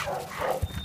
Oh, oh, oh.